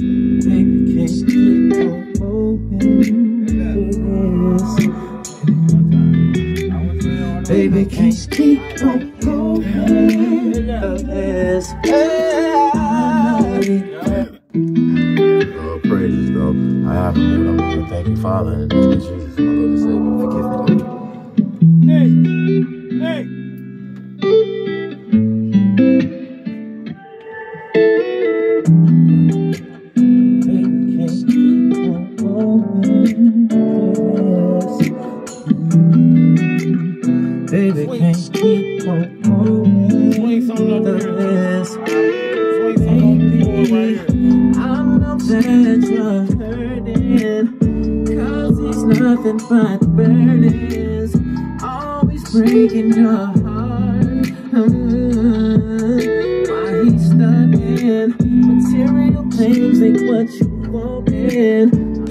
Baby, can't keep on this. Baby, can't keep on going this. Uh, praises though. I have a mood. I'm gonna thank you, Father, in the name of Jesus, Baby, can't keep on going Swing something up here. Swing something the right here. I know that you're hurting Cause it's nothing but burdens. Always breaking your heart. Mm, Why he's stuck in? Material things ain't what you wanted